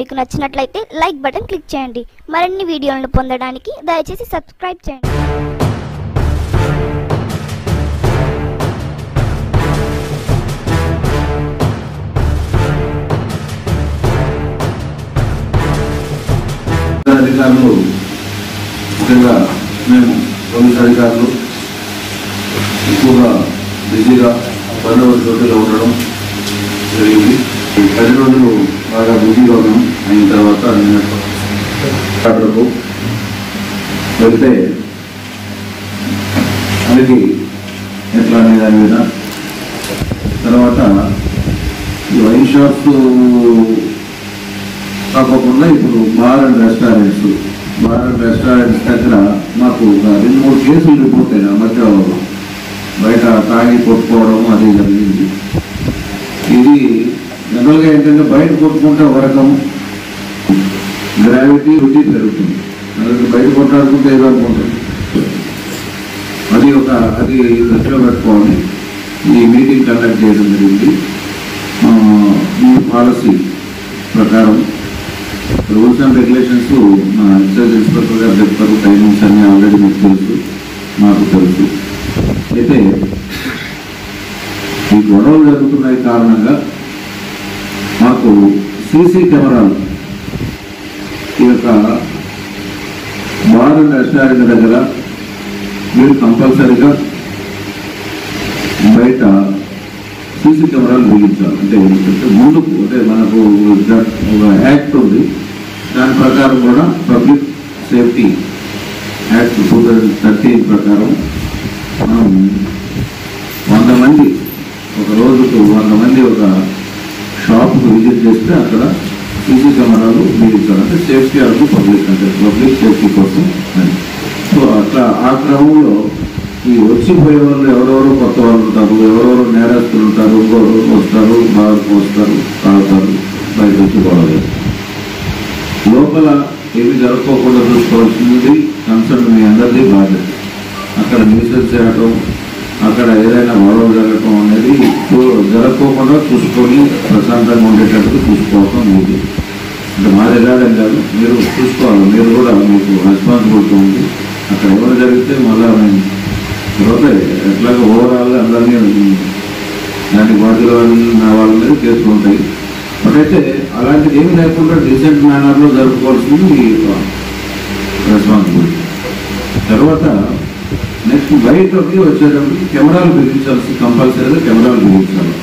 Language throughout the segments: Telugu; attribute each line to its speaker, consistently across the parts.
Speaker 1: మీకు నచ్చినట్లయితే లైక్ బటన్ క్లిక్ చేయండి. మరిన్ని వీడియోలను పొందడానికి దయచేసి సబ్స్క్రైబ్ చేయండి.
Speaker 2: అధికారులు ముఖ్యంగా మేము పోలీస్ అధికారులు ఎక్కువగా బిజీగా పనుల చోటులో ఉండడం జరిగింది. ఈ పది రోజులు బాగా బిజీగా ఉన్నాం. అయిన తర్వాత నేను అక్కడకు వెళ్తే మనకి ఎట్లా అనే దాని మీద తర్వాత ఈ వైన్ షాప్స్ కాకుండా ఇప్పుడు bar and restaurants bar and restaurants దగ్గర మాకు రెండు మూడు కేసులు రిపోర్ట్ అయినా మధ్యలో బయట తాగి కొట్టుకోవడం అది జరిగింది. ఇది జనరల్గా ఏంటంటే బయట కొట్టుకుంటే ఒక రకం గ్రావిటీ రుచి పెరుగుతుంది. అలాగే బయట కొట్టాడుకుంటే ఏదో అనుకుంటుంది అది ఒక అది దృష్టిలో పెట్టుకోవాలి. ఈ మీటింగ్ కండక్ట్ చేయడం జరిగింది. ఈ పాలసీ ప్రకారం రూల్స్ అండ్ రెగ్యులేషన్స్ మా ఎక్సైజ్ ఇన్స్పెక్టర్ గారు చెప్తారు టైమింగ్స్ అన్నీ ఆల్రెడీ మీకు తెలుసు. మాకు తెలుసు. అయితే ఈ గొడవలు జరుగుతున్నాయి కారణంగా మాకు సీసీ కెమెరాలు. ఈ యొక్క బార్ రెస్టారెంట్ దగ్గర మీరు కంపల్సరీగా బయట సీసీ కెమెరాలు బిగించాలి. అంటే ఏంటంటే ముందుకు అంటే మనకు ఒక యాక్ట్ ఉంది. దాని ప్రకారం కూడా public safety act two thousand thirteen ప్రకారం మనం వంద మంది ఒక రోజుకు వంద మంది ఒక షాప్కు విజిట్ చేస్తే అక్కడ సీసీ కెమెరాలు బిగించాలి అంటే సేఫ్టీ ఆఫ్ పబ్లిక్ అంటే పబ్లిక్ సేఫ్టీ కోసం అని. సో అట్లా ఆ క్రమంలో ఈ వచ్చిపోయే వాళ్ళు ఎవరెవరో కొత్త వాళ్ళు ఉంటారు ఎవరెవరు నేరస్తులు ఉంటారు ఇంకోరు వస్తారు బాగా వస్తారు తాగుతారు బయట వచ్చి గొడవ లోపల ఏమి జరుపుకోకుండా చూసుకోవాల్సింది కన్సర్న్ మీ అందరిది బాధ్యత. అక్కడ న్యూసెన్స్ చేయటం అక్కడ ఏదైనా గొడవ జరగటం అనేది జరగకోకుండా చూసుకొని ప్రశాంతంగా ఉండేటట్టు చూసుకోవటం మీది అంటే మా దగ్గర కాదు మీరు చూసుకోవాలి మీరు కూడా మీకు రెస్పాన్సిబిలిటీ ఉంది. అక్కడ ఎవరు జరిగితే మళ్ళీ మేము తర్వాత ఎట్లాగో ఓవరాల్ అందరినీ దానికి బాధ్యుల నా వాళ్ళ మీద కేసులు ఉంటాయి. బట్ అయితే అలాంటిది ఏమి లేకుండా డీసెంట్ మేనర్లో జరుపుకోవాల్సింది ఈ రెస్పాన్సిబిలిటీ తర్వాత నెక్స్ట్ బయటకి వచ్చేటప్పటికి కెమెరాలు బిగించాల్సి కంపల్సరీగా కెమెరాలు బిగించాలి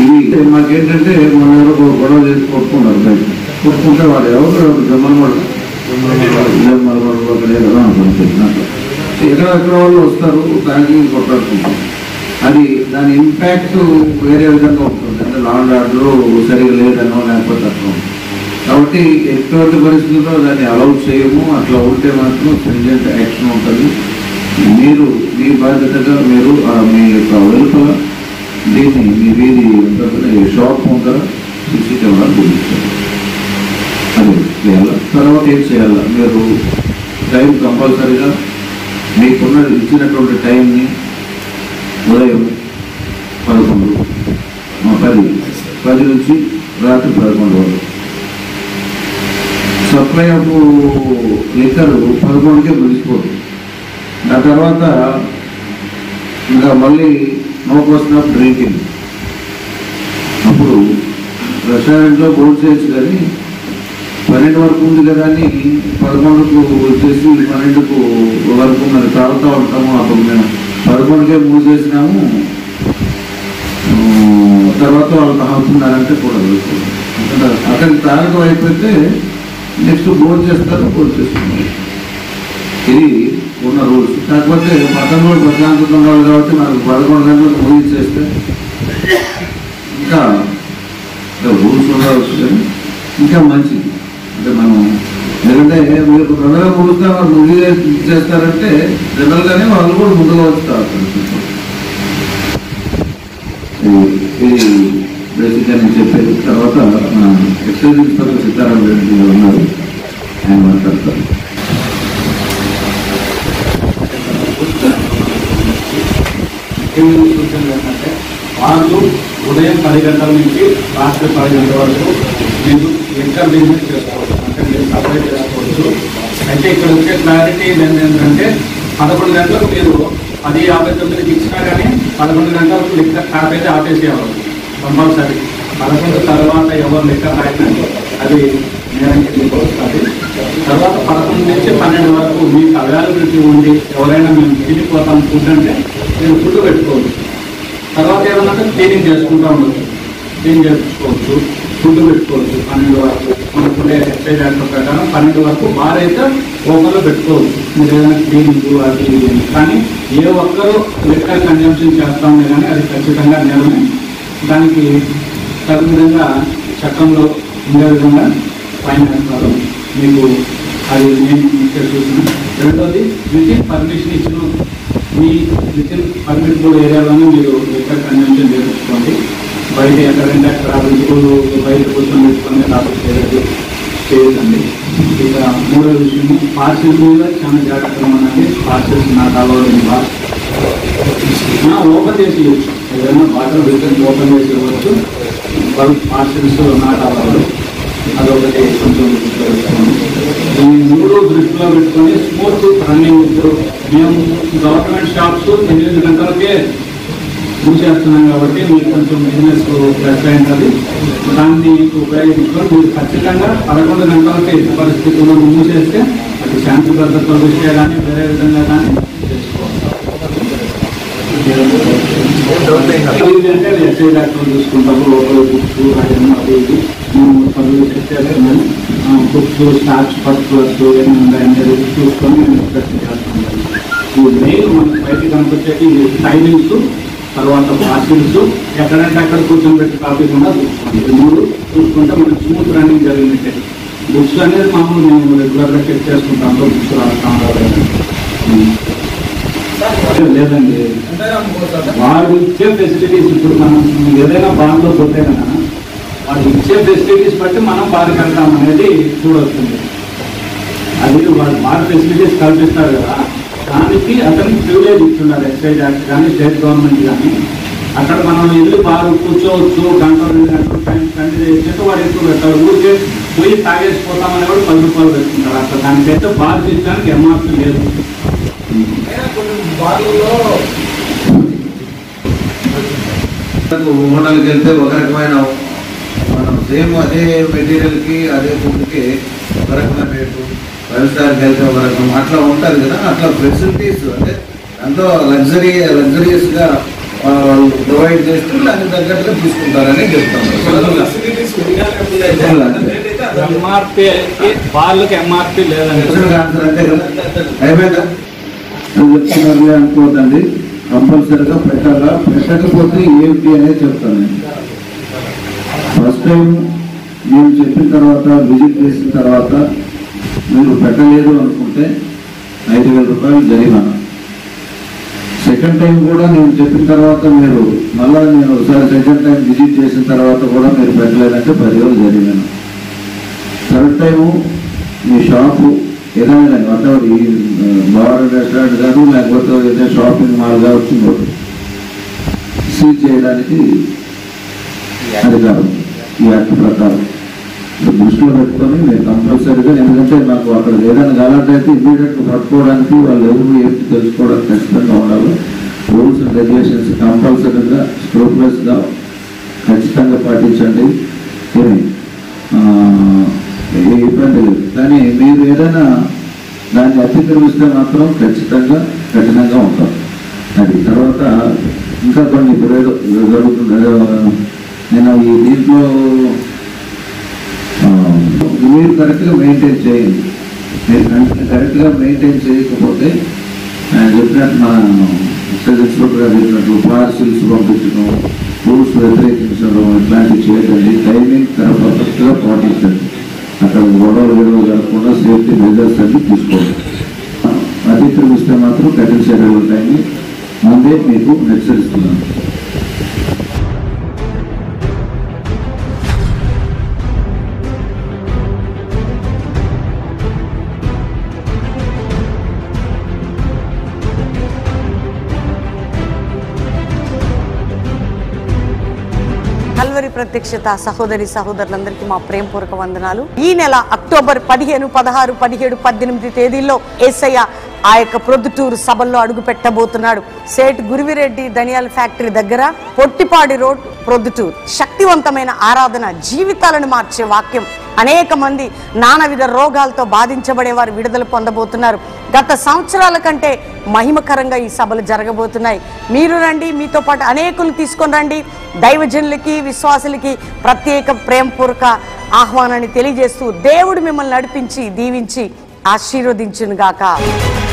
Speaker 2: ఇది మాకేంటంటే మన ఎవరో గొడవ చేసి కొట్టుకున్నారు బయట. కొట్టుకుంటే వాడు ఎవరు జమ్మన్ వాడు జమ్మన్ వాడు ఒకడే కదా అనుకుంటున్నారు ఎక్కడెక్కడ వాళ్ళు వస్తారు దానికి కొట్లాడుకుంటారు. అది దాని ఇంపాక్ట్ వేరే విధంగా ఉంటుంది. అంటే లాండ్ ఆర్డర్ సరిగా లేదనో లేకపోతే అట్లా ఉంటుంది. కాబట్టి ఎటువంటి పరిస్థితుల్లో దాన్ని అలౌ చేయము. అట్లా ఉంటే మాత్రం స్ట్రింజెంట్ యాక్షన్ ఉంటుంది. మీరు మీ బాధ్యతగా మీరు మీ యొక్క వెలుపల దీన్ని మీ వీధి షాప్ ముందర సీసీ కెమెరా చూపించాలి అది తర్వాత ఏం చేయాలా? మీరు టైం కంపల్సరీగా మీకున్న ఇచ్చినటువంటి టైంని ఉదయం పదకొండు పది పది నుంచి రాత్రి పదకొండు వరకు. సప్లై ఆఫ్ లిక్కర్ పదకొండుకే ముగిసిపోతుంది. దాని తర్వాత ఇంకా మళ్ళీ నో పర్సన్ డ్రింకింగ్ అప్పుడు రెస్టారెంట్లో బోర్డు చేయొచ్చు కానీ పన్నెండు వరకు ఉంది కదా అని పదకొండుకు వచ్చేసి పన్నెండుకు వరకు మరి తాగుతూ ఉంటాము అప్పుడు మేము పదకొండుకే మూడు చేసినాము. తర్వాత వాళ్ళు తాగుతున్నారంటే కూడా అక్కడికి తాగడం అయిపోతే నెక్స్ట్ భోజనం చేస్తారు భోజనం చేస్తున్నారు. ఇది ఉన్న రూల్స్. కాకపోతే పక్కన కూడా ప్రశాంతంగా ఉండాలి కాబట్టి మనకు పదకొండు గంటలకు ముగించేస్తే చేస్తే ఇంకా రూల్స్ ఉండవచ్చు కానీ ఇంకా మంచిది. అంటే మనం ఎందుకంటే మీరు రెండుగా ముందుగా వాళ్ళు ముగి చేస్తారంటే జనరల్గానే వాళ్ళు కూడా ముందుగా వస్తారు. ఇది బేసిక్గా నేను చెప్పేది తర్వాత మన ఎక్సైజ్ ఇన్స్పెక్టర్ సీతారాం రెడ్డి ఉన్నారు. ఆయన మాట్లాడతారు.
Speaker 3: సూచనలు ఏంటంటే వాళ్ళు ఉదయం పది గంటల నుంచి రాత్రి పది గంటల వరకు
Speaker 4: మీరు ఎక్కడ బిజినెస్ చేసుకోవచ్చు. అంటే మీరు సప్లై చేసుకోవచ్చు. అయితే ఇక్కడ వచ్చే క్లారిటీ ఏంటంటే పదకొండు గంటలకు మీరు పది యాభై తొమ్మిదికి ఇచ్చినా కానీ పదకొండు గంటలకు లిక్కర్ ట్యాప్ అయితే ఆపేసేవాళ్ళు కంపల్సరీ. పదకొండు తర్వాత ఎవరు లెక్క తాగినా అది నేరం వస్తుంది? తర్వాత పదకొండు నుంచి పన్నెండు వరకు మీకు అవైలబిలిటీ ఉండి ఎవరైనా మేము మిగిలిపోతాం ఫుడ్ అంటే మీరు ఫుడ్ పెట్టుకోవచ్చు. తర్వాత ఏమన్నా క్లీనింగ్ చేసుకుంటూ ఉండొచ్చు. క్లీన్ చేసుకోవచ్చు ఫుడ్ పెట్టుకోవచ్చు పన్నెండు వరకు. మనకుండే ఎక్సైజ్ యాక్ట్ ప్రకారం పన్నెండు వరకు బార్ అయితే ఓపెన్లో పెట్టుకోవచ్చు. మీరు ఏదైనా క్లీనింగ్ అది కానీ ఏ ఒక్కరూ లిక్కర్ కన్జంప్షన్ చేస్తామే కానీ అది ఖచ్చితంగా నేరమే. దానికి తగు విధంగా చట్టంలో ఉండే విధంగా ఫైన్ వేస్తారు మీకు అది నేను ఇక్కడ చూసిన రెండోది వితిన్ పర్మిషన్ ఇచ్చిన మీ వితిన్ పర్మిట్ బోర్డ్ ఏరియాలోనే మీరు ఎక్కడ కన్వెన్షన్ చేసుకోండి బయట ఎక్కడంటే అక్కడ బయట కూర్చొని పెట్టుకొని కాబట్టి చేయదు చేయదండి ఇక మూడో విషయం పార్సిల్స్ మీద చాలా జాగ్రత్తగా ఉండండి. పార్సిల్స్ నాకు అలవాటు ఓపెన్ చేసి ఏదైనా బాటలు రిటర్న్ ఓపెన్ చేసి ఇవ్వచ్చు బల్క్ పార్సిల్స్ నాట్ అదొకటి కొంచెం దృష్టిలో ఈ మూడు దృష్టిలో పెట్టుకొని స్మూత్ రన్నింగ్ మేము గవర్నమెంట్ షాప్స్ ఎనిమిది గంటలకే మూసేస్తున్నాం కాబట్టి మీరు కొంచెం బిజినెస్ ప్లస్ అయింది దాన్ని ఉపయోగించుకొని మీరు ఖచ్చితంగా పదకొండు గంటలకి ఎట్టి పరిస్థితుల్లో మూసేస్తే అది శాంతి భద్రతల దృష్ట్యా కానీ వేరే విధంగా కానీ ఏంటంటే ఎస్ఐ డాక్టర్ చూసుకుంటాము లోపల బుక్స్ అవన్నీ అవి ఇవి మేము పనులు సెట్ బుక్స్ స్టార్చ్ పర్టికులర్స్ ఏమైనా ఉన్నాయని చూసుకొని మేము సెట్ చేస్తాం ఈ మెయిన్ మనకి బయట కనిపించేది టైమింగ్స్ తర్వాత పార్సిల్స్ ఎక్కడంటే అక్కడ కూర్చొని పెట్టి చూసుకోండి మూడు చూసుకుంటే మనకి స్మూత్ రన్నింగ్ జరిగినట్టే బుక్స్ అనేది మామూలు మేము రెగ్యులర్గా చెక్ చేసుకుంటాం బుక్స్ రాస్తాం లేదండి. వాడు ఇచ్చే ఫెసిలిటీస్ ఇప్పుడు మనం ఏదైనా బాండ్లో పోతే కదా వాడు ఇచ్చే ఫెసిలిటీస్ బట్టి మనం బాధకి వెళ్తాం అనేది చూడొస్తుంది అది వాడు బాగా ఫెసిలిటీస్ కల్పిస్తారు కదా దానికి అతనికి ప్రివిలేజ్ ఇస్తున్నారు ఎక్సైజ్ యాక్ట్ కానీ స్టేట్ గవర్నమెంట్ కానీ అక్కడ మనం వెళ్ళి బాగా కూర్చోవచ్చు గంట రెండు గంటలు టైం కంటిన్యూ వాడు ఎక్కువ పెడతాడు. ఊరికే పోయి తాగేసిపోతామని కూడా పది రూపాయలు పెట్టుకుంటారు అక్కడ దానికైతే బాధ తీర్చడానికి ఎంఆర్పీ లేదు.
Speaker 2: హోటల్కి వెళ్తే ఒక రకమైన మనం సేమ్ అదే మెటీరియల్కి అదే ఫుడ్కి ఒక రకమైన రేటు స్టార్కి వెళ్తే ఒక రకం. అట్లా ఉంటుంది కదా. అట్లా ఫెసిలిటీస్ అంటే ఎంతో లగ్జరీ లగ్జరియస్గా వాళ్ళు ప్రొవైడ్ చేస్తూ దానికి తగ్గట్టుగా తీసుకుంటారని చెప్తాను
Speaker 4: ఎంఆర్పీ వాళ్ళకి ఎంఆర్పీ లేదండి
Speaker 2: ఆన్సర్ అని కదా అనుకోదండి చెప్తున్నారు కంపల్సరీగా పెట్టాలా? పెట్టకపోతే ఏమిటి అనేది చెప్తాను. ఫస్ట్ టైం నేను చెప్పిన తర్వాత విజిట్ చేసిన తర్వాత మీరు పెట్టలేదు అనుకుంటే ఐదు వేల రూపాయలు జరిమానా సెకండ్ టైం కూడా నేను చెప్పిన తర్వాత మీరు మళ్ళీ నేను ఒకసారి సెకండ్ టైం విజిట్ చేసిన తర్వాత కూడా మీరు పెట్టలేదంటే పదివేలు జరిమానా థర్డ్ టైము మీ షాపు ఏదైనా కానీ వాటెవర్ ఈ బార్ రెస్టారెంట్ కాదు లేకపోతే ఏదైనా షాపింగ్ మాల్ కావచ్చు సీజ్ చేయడానికి అధికారం ఈ యాక్ట్ ప్రకారం. దృష్టిలో పెట్టుకొని మీరు కంపల్సరీగా ఎందుకంటే నాకు అక్కడ ఏదైనా గలాట్ అయితే ఇమీడియట్గా పట్టుకోవడానికి వాళ్ళు ఎవరు ఏంటి తెలుసుకోవడానికి ఖచ్చితంగా ఉండాలి. రూల్స్ అండ్ రెగ్యులేషన్స్ కంపల్సరీగా స్క్రూప్లెస్గా ఖచ్చితంగా పాటించండి. ఏమి? ఇబ్బంది లేదు. కానీ మీరు ఏదైనా దాన్ని అతిక్రమిస్తే మాత్రం ఖచ్చితంగా కఠినంగా ఉంటాం అది తర్వాత ఇంకా కొన్ని ఇప్పుడు ఏదో జరుగుతుంది నేను ఈ దీంట్లో మీరు కరెక్ట్గా మెయింటైన్ చేయండి. మీరు కరెక్ట్గా మెయింటైన్ చేయకపోతే ఆయన చెప్పినట్టు మన ఇన్స్పెక్టర్ గారు చెప్పినట్లు పార్సిల్స్ పంపించడం రూల్స్ వ్యతిరేకించడం ఇట్లాంటివి చేయకండి. టైమింగ్ కరెక్ట్గా పాటించండి. అక్కడ గొడవలు గొడవలు జరగకుండా సేఫ్టీ మెజర్స్ అన్ని తీసుకోవాలి అతిక్రమిస్తే మాత్రం కఠిన చర్యలు ఉంటాయని ముందే మీకు హెచ్చరిస్తున్నాను.
Speaker 5: ప్రత్యక్షత సహోదరి సహోదరులందరికీ మా ప్రేమపూర్వక వందనాలు. ఈ నెల అక్టోబర్ పదిహేను పదహారు పదిహేడు పద్దెనిమిది తేదీల్లో ఏసయ్య ఆ యొక్క ప్రొద్దుటూరు సభల్లో అడుగు పెట్టబోతున్నాడు. సేట్ గురివిరెడ్డి ధనియాల ఫ్యాక్టరీ దగ్గర పొట్టిపాడి రోడ్ ప్రొద్దుటూరు. శక్తివంతమైన ఆరాధన జీవితాలను మార్చే వాక్యం. అనేక మంది నానావిధ రోగాలతో బాధించబడేవారు విడుదల పొందబోతున్నారు. గత సంవత్సరాల కంటే మహిమకరంగా ఈ సభలు జరగబోతున్నాయి. మీరు రండి మీతో పాటు అనేకులు తీసుకొని రండి. దైవజనులకి విశ్వాసులకి ప్రత్యేక ప్రేమపూర్వక ఆహ్వానాన్ని తెలియజేస్తూ దేవుడు మిమ్మల్ని నడిపించి దీవించి ఆశీర్వదించునుగాక. గాక